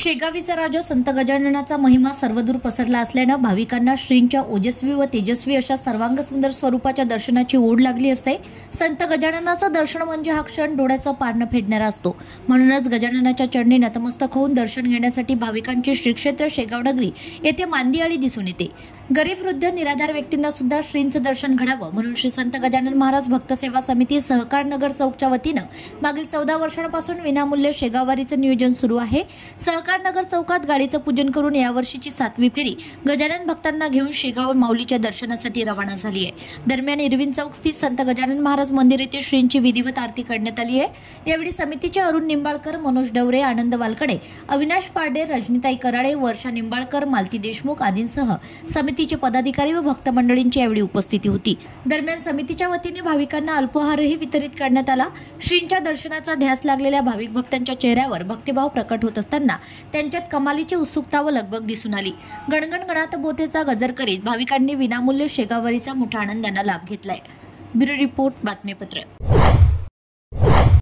शेगावीचा राजा संत गजाननाचा महिमा सर्वदूर पसरला असल्यानं भाविकांना श्रींच्या ओजस्वी व तेजस्वी अशा सर्वांग सुंदर स्वरूपाच्या दर्शनाची ओढ लागली असते. संत गजाननाचं दर्शन म्हणजे हा क्षण डोळ्याचं पारणं फेडणारा असतो. म्हणूनच गजाननाच्या चरणी नतमस्तक होऊन दर्शन घेण्यासाठी भाविकांची श्रीक्षेत्र शेगाव नगरी येथे मांदियाळी दिसून येते. गरीब वृद्ध निराधार व्यक्तींना सुद्धा श्रींचं दर्शन घडावं म्हणून श्री संत गजानन महाराज भक्त सेवा समिती सहकार नगर चौकच्या वतीनं मागील चौदा वर्षांपासून विनामूल्य शेगावारीचं नियोजन सुरू आहे. सहकार नगर चौकात गाडीचं पूजन करून यावर्षीची सातवी फेरी गजानन भक्तांना घेऊन शेगाव माऊलीच्या दर्शनासाठी रवाना झाली आहे. दरम्यान इरविन चौक स्थित संत गजानन महाराज मंदिर येथे श्रींची विधिवत आरती करण्यात आली आहे. यावेळी समितीचे अरुण निंबाळकर मनोज डवरे आनंद वालकडे अविनाश पारडे रजनीताई कराळे वर्षा निंबाळकर मालती देशमुख आदींसह समितीचे पदाधिकारी व भक्त मंडळींची यावेळी उपस्थिती होती. दरम्यान समितीच्या वतीने भाविकांना अल्पहारही वितरित करण्यात आला. श्रींच्या दर्शनाचा ध्यास लागलेल्या भाविक भक्तांच्या चेहऱ्यावर भक्तिभाव प्रकट होत असताना त्यांच्यात कमालीची उत्सुकता व लगबग दिसून आली. गणगण गणात गजर करीत भाविकांनी विनामूल्य शेगावरीचा मोठा आनंदाने लाभ घेतलाय. ब्युरो रिपोर्ट बातमीपत्र.